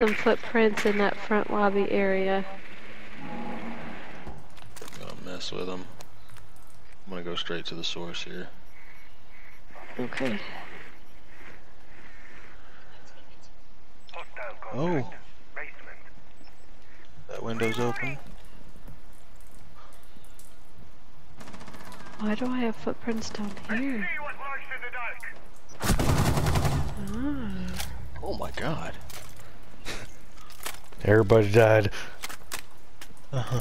some footprints in that front lobby area. Gonna mess with them. I'm gonna go straight to the source here. Okay. Oh. That window's open. Why do I have footprints down here? Ah. Oh my god. Everybody died. Uh huh.